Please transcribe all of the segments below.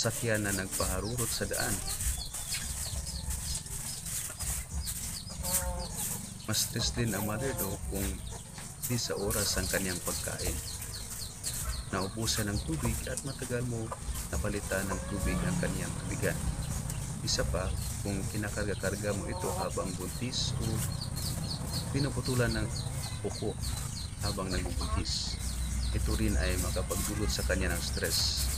Sasakyan na nagpaharurot sa daan. Mas stress din ang mother do kung di sa oras ang kanyang pagkain. Naubusan ng tubig at matagal mo napalitan ng tubig ang kanyang tubigan. Isa pa, kung kinakarga-karga mo ito habang buntis o pinuputulan ng upo habang nagbubuntis. Ito rin ay makapagdulot sa kanya ng stress.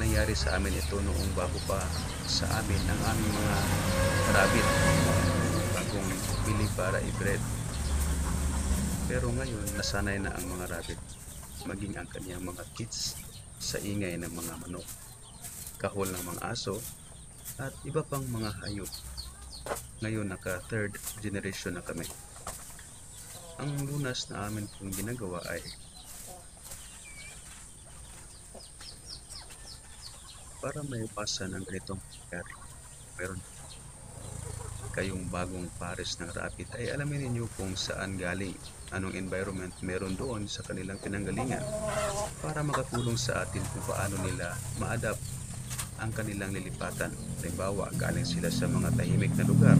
Nangyari sa amin ito noong bago pa sa amin ang aming mga rabbit bagong pili para i-breed. Pero ngayon, nasanay na ang mga rabbit maging ang kanyang mga kids sa ingay ng mga manok, kahol ng mga aso, at iba pang mga hayop. Ngayon naka third generation na kami. Ang lunas na amin pong ginagawa ay para may iwasan ng ganitong pangyari. Meron kayong bagong pares ng rabbit ay alamin ninyo kung saan galing, anong environment meron doon sa kanilang pinanggalingan para makatulong sa atin kung paano nila ma-adapt ang kanilang lilipatan. Halimbawa, galing sila sa mga tahimik na lugar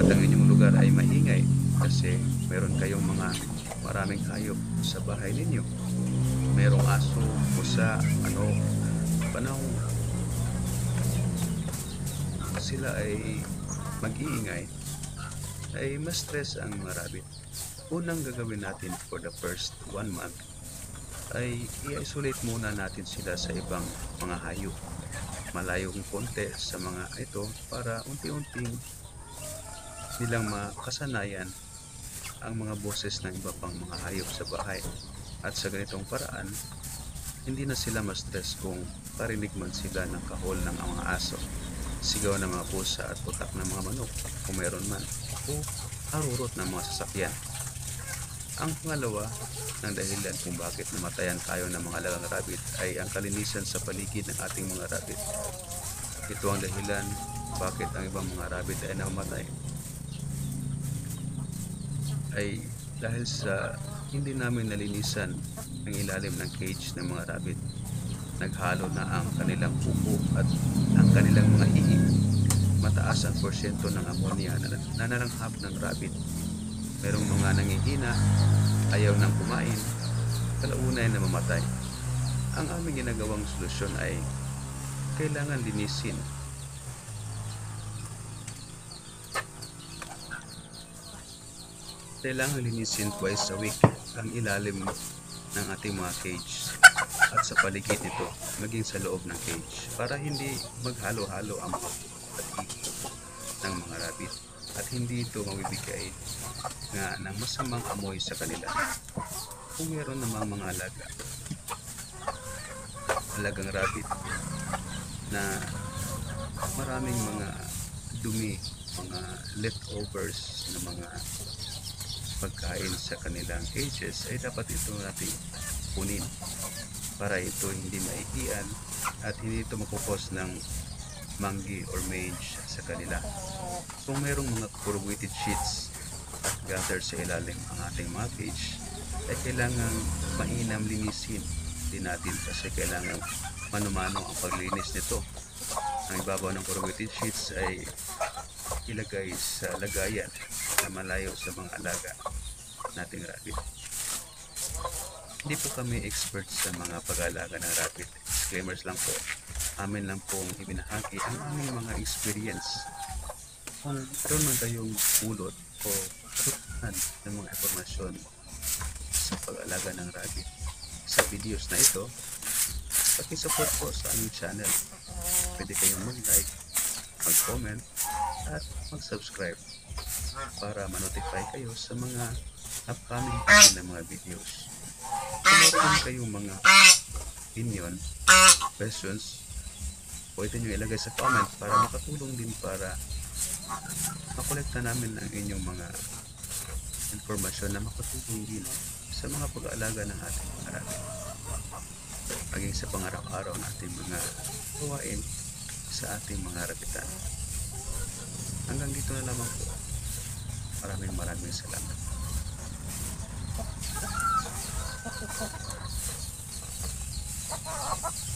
at ang inyong lugar ay maingay kasi meron kayong mga maraming hayop sa bahay ninyo. Merong aso, pusa, ano, panahon sila ay mag-iingay ay mas stress ang mga rabbit. Unang gagawin natin for the first one month ay i-isolate muna natin sila sa ibang mga hayop. Malayo ng konti sa mga ito para unti-unting nilang makasanayan ang mga boses ng iba pang mga hayop sa bahay. At sa ganitong paraan, hindi na sila ma-stress kung parinig man sila ng kahol ng mga aso, sigaw ng mga pusa at putak ng mga manok kung meron man, o harurot ng mga sasakyan. Ang pangalawa ng dahilan kung bakit namatayan tayo ng mga alagang rabbit ay ang kalinisan sa paligid ng ating mga rabbit. Ito ang dahilan bakit ang ibang mga rabbit ay namatay. Ay dahil sa hindi namin nalinisan ang ilalim ng cage ng mga rabbit. Naghalo na ang kanilang pupo at ang kanilang mga ihi. Mataas ang porsyento ng ammonia na nanalanghap ng rabbit merong mga nangihina, ayaw nang kumain, kalaunay na mamatay. Ang aming ginagawang solusyon ay kailangan linisin. Kailangan linisin twice a week ang ilalim ng ating mga cage at sa paligid nito, maging sa loob ng cage para hindi maghalo-halo ang pag ng mga rabbit at hindi ito mabibigay nga ng masamang amoy sa kanila. Kung meron namang mga alaga, alagang rabbit na maraming mga dumi, mga leftovers na mga pagkain sa kanilang cages ay dapat ito natin kunin para ito hindi maihian at hindi ito makukos ng manggi or mange sa kanila. Kung mayroong mga corrugated sheets at gutter sa ilalim ang ating mga cage, ay kailangan mainam linisin din natin kasi kailangan manumano ang paglinis nito. Ang ibabaw ng corrugated sheets ay ilagay sa lagayan na malayo sa mga alaga nating rabbit. Hindi po kami expert sa mga pag-alaga ng rabbit. Disclaimers lang po. Amin lang pong ibinahagi ang aming mga experience. Kung meron man kayong pulot o katutunan ng mga informasyon sa pag-alaga ng rabbit sa videos na ito, pakisupport po sa aming channel. Pwede kayong mag-like, mag-comment, at mag-subscribe para ma-notify kayo sa mga upcoming na mga videos. Meron kayong mga opinion, questions, pwede nyo ilagay sa comment para makatulong din para makolekta namin ang inyong mga informasyon na makatulong din sa mga pag-aalaga ng ating rabbit. Maging sa pangaraw-araw nating mga gawain sa ating mga rabitan. Hanggang dito na lamang po. Maraming maraming salamat. Ha ha ha ha!